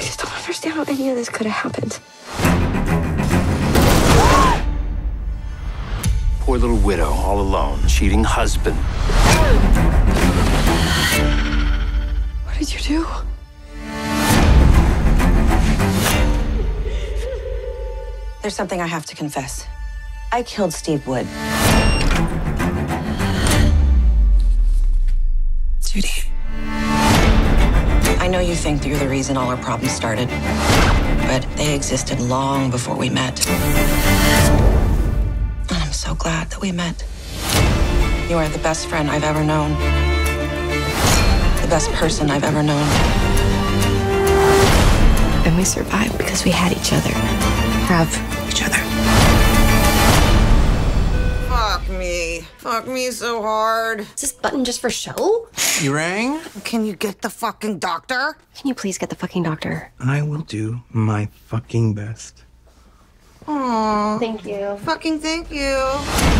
I just don't understand how any of this could have happened. Poor little widow, all alone, cheating husband. What did you do? There's something I have to confess. I killed Steve Wood. Judy. I know you think that you're the reason all our problems started, but they existed long before we met. And I'm so glad that we met. You are the best friend I've ever known, the best person I've ever known. And we survived because we had each other. Have each other. Fuck me. Fuck me so hard. Is this button just for show? You rang? Can you get the fucking doctor? Can you please get the fucking doctor? I will do my fucking best. Aww. Thank you. Fucking thank you.